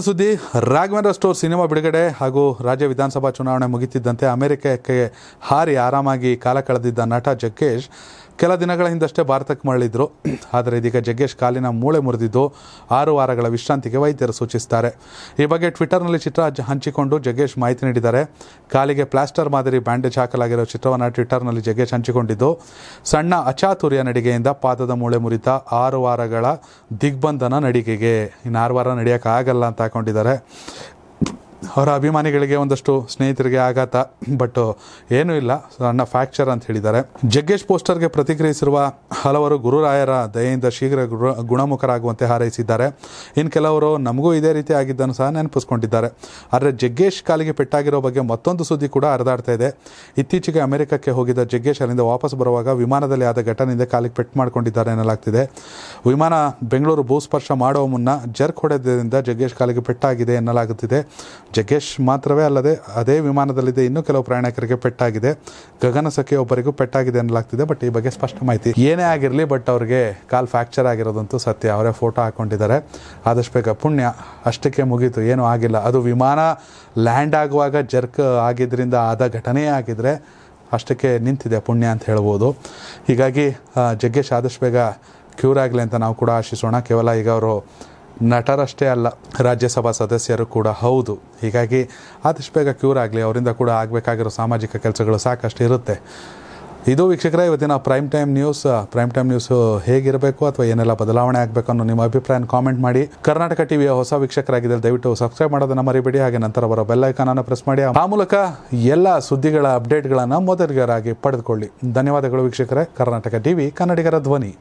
ಸುದ್ದಿ. Raghavendra store cinema ಬಿಡುಗಡೆ ಹಾಗೂ ರಾಜ್ಯ ವಿಧಾನಸಭಾ ಚುನಾವಣೆ ಮುಗಿತಿದ್ದಂತೆ ಅಮೆರಿಕಕ್ಕೆ ಹಾರಿ ಆರಾಮಾಗಿ ಕಾಲ ಕಳೆದಿದ್ದ ನಟ ಜಗ್ಗೇಶ್ ಕೆಲ ದಿನಗಳ ಹಿಂದಷ್ಟೇ ಭಾರತಕ್ಕೆ ಮರಳಿದ್ರು. ಆದರೆ ಇದೀಗ ಜಗ್ಗೇಶ್ ಕಾಲಿನ ಮೂಳೆ ಮುರಿದಿದ್ದು ಆರು ವಾರಗಳ ವಿಶ್ರಾಂತಿಗೆ ವೈದ್ಯರು ಸೂಚಿಸುತ್ತಾರೆ ಈ ಬಗ್ಗೆ ಟ್ವಿಟರ್ನಲ್ಲಿ ಚಿತ್ರ ಹಂಚ್- ಹಂಚಿಕೊಂಡು ಜಗ್ಗೇಶ್ ಮಾಹಿತಿ ನೀಡಿದ್ದಾರೆ. ಕಾಲಿಗೆ ಪ್ಲಾಸ್ಟರ್ ಮಾದರಿ ಬ್ಯಾಂಡೇಜ್ ಹಾಕಲಾಗಿರೋ ಚಿತ್ರವನ್ನು ಟ್ವಿಟರ್ನಲ್ಲಿ ಜಗ್ಗೇಶ್ ಹಂಚಿಕೊಂಡಿದ್ದು, ಸಣ್ಣ ಅಚಾತುರ್ಯ ನಡಿಗೆಯಿಂದ ಪಾದದ ಮೂಳೆ ಮುರಿತ ಆರು ವಾರಗಳ ದಿಗ್ಬಂಧನ ನಡಿಗೆಗೆ ಇನ್ನು ಆರು ವಾರ ನಡೆಯೋಕ್ಕಾಗಲ್ಲ ಅಂತ ಹಾಕೊಂಡಿದ್ದಾರೆ. ಅವರ ಅಭಿಮಾನಿಗಳಿಗೆ ಒಂದಷ್ಟು ಸ್ನೇಹಿತರಿಗೆ ಆಘಾತ ಬಟ್ ಏನೂ ಇಲ್ಲ. ಸಣ್ಣ ಫ್ಯಾಕ್ಚರ್ ಅಂತ ಹೇಳಿದ್ದಾರೆ. ಜಗ್ಗೇಶ್ ಪೋಸ್ಟರ್ಗೆ ಪ್ರತಿಕ್ರಿಯಿಸಿರುವ ಹಲವರು ಗುರುರಾಯರ ದಯೆಯಿಂದ ಶೀಘ್ರ ಗುಣಮುಖರಾಗುವಂತೆ ಹಾರೈಸಿದ್ದಾರೆ. ಇನ್ನು ಕೆಲವರು ನಮಗೂ ಇದೇ ರೀತಿ ಆಗಿದ್ದನ್ನು ಸಹ ನೆನಪಿಸ್ಕೊಂಡಿದ್ದಾರೆ. ಆದರೆ ಜಗ್ಗೇಶ್ ಕಾಲಿಗೆ ಪೆಟ್ಟಾಗಿರೋ ಬಗ್ಗೆ ಮತ್ತೊಂದು ಸುದ್ದಿ ಕೂಡ ಹರಿದಾಡ್ತಾ ಇದೆ. ಇತ್ತೀಚೆಗೆ ಅಮೆರಿಕಕ್ಕೆ ಹೋಗಿದ್ದ ಜಗ್ಗೇಶ್ ಅಲ್ಲಿಂದ ವಾಪಸ್ ಬರುವಾಗ ವಿಮಾನದಲ್ಲಿ ಆದ ಘಟನೆಯಿಂದ ಕಾಲಿಗೆ ಪೆಟ್ಟು ಮಾಡಿಕೊಂಡಿದ್ದಾರೆ ಎನ್ನಲಾಗ್ತಿದೆ. ವಿಮಾನ ಬೆಂಗಳೂರು ಭೂಸ್ಪರ್ಶ ಮಾಡುವ ಮುನ್ನ ಜರ್ಕ್ ಹೊಡೆದ್ರಿಂದ ಜಗ್ಗೇಶ್ ಕಾಲಿಗೆ ಪೆಟ್ಟಾಗಿದೆ ಎನ್ನಲಾಗುತ್ತಿದೆ. ಜಗ್ಗೇಶ್ ಮಾತ್ರವೇ ಅಲ್ಲದೆ ಅದೇ ವಿಮಾನದಲ್ಲಿದೆ. ಇನ್ನೂ ಕೆಲವು ಪ್ರಯಾಣಿಕರಿಗೆ ಪೆಟ್ಟಾಗಿದೆ. ಗಗನ ಸಖಿ ಒಬ್ಬರಿಗೂ ಪೆಟ್ಟಾಗಿದೆ ಅನ್ನಲಾಗ್ತಿದೆ, ಬಟ್ ಈ ಬಗ್ಗೆ ಸ್ಪಷ್ಟ ಮಾಹಿತಿ ಏನೇ ಆಗಿರಲಿ, ಬಟ್ ಅವ್ರಿಗೆ ಕಾಲ್ ಫ್ರಾಕ್ಚರ್ ಆಗಿರೋದಂತೂ ಸತ್ಯ. ಅವರೇ ಫೋಟೋ ಹಾಕೊಂಡಿದ್ದಾರೆ. ಆದಷ್ಟು ಬೇಗ ಪುಣ್ಯ ಅಷ್ಟಕ್ಕೆ ಮುಗೀತು. ಏನೂ ಆಗಿಲ್ಲ. ಅದು ವಿಮಾನ ಲ್ಯಾಂಡ್ ಆಗುವಾಗ ಜರ್ಕ್ ಆಗಿದ್ದರಿಂದ ಆದ ಘಟನೆಯೇ ಆಗಿದ್ರೆ ಅಷ್ಟಕ್ಕೆ ನಿಂತಿದೆ ಪುಣ್ಯ ಅಂತ ಹೇಳ್ಬೋದು. ಹೀಗಾಗಿ ಜಗ್ಗೇಶ್ ಆದಷ್ಟು ಬೇಗ ಕ್ಯೂರ್ ಆಗಲಿ ಅಂತ ನಾವು ಕೂಡ ಆಶಿಸೋಣ. ಕೇವಲ ಈಗ ಅವರು ನಟರಷ್ಟೇ ಅಲ್ಲ, ರಾಜ್ಯಸಭಾ ಸದಸ್ಯರು ಕೂಡ ಹೌದು. ಹೀಗಾಗಿ ಆದಷ್ಟು ಬೇಗ ಕ್ಯೂರ್ ಆಗಲಿ, ಅವರಿಂದ ಕೂಡ ಆಗಬೇಕಾಗಿರೋ ಸಾಮಾಜಿಕ ಕೆಲಸಗಳು ಸಾಕಷ್ಟು ಇರುತ್ತೆ. ಇದು ವೀಕ್ಷಕರೇ, ಇವತ್ತಿನ prime time news prime time news ಹೇಗಿರಬೇಕು ಅಥವಾ ಏನೆಲ್ಲ ಬದಲಾವಣೆ ಆಗಬೇಕು ಅನ್ನೋ ನಿಮ್ಮ ಅಭಿಪ್ರಾಯನ ಕಾಮೆಂಟ್ ಮಾಡಿ. ಕರ್ನಾಟಕ ಟಿವಿಯ ಹೊಸ ವೀಕ್ಷಕರಾಗಿದ್ದರೆ ದಯವಿಟ್ಟು ಸಬ್ಸ್ಕ್ರೈಬ್ ಮಾಡೋದನ್ನ ಮರಿಬೇಡಿ. ಹಾಗೆ ನಂತರ ಬರೋ ಬೆಲ್ ಐಕಾನನ್ನು ಪ್ರೆಸ್ ಮಾಡಿ. ಆ ಮೂಲಕ ಎಲ್ಲ ಸುದ್ದಿಗಳ ಅಪ್ಡೇಟ್ಗಳನ್ನು ಮೊದಲಿಗರಾಗಿ ಪಡೆದುಕೊಳ್ಳಿ. ಧನ್ಯವಾದಗಳು ವೀಕ್ಷಕರೇ. ಕರ್ನಾಟಕ ಟಿವಿ ಕನ್ನಡಿಗರ ಧ್ವನಿ.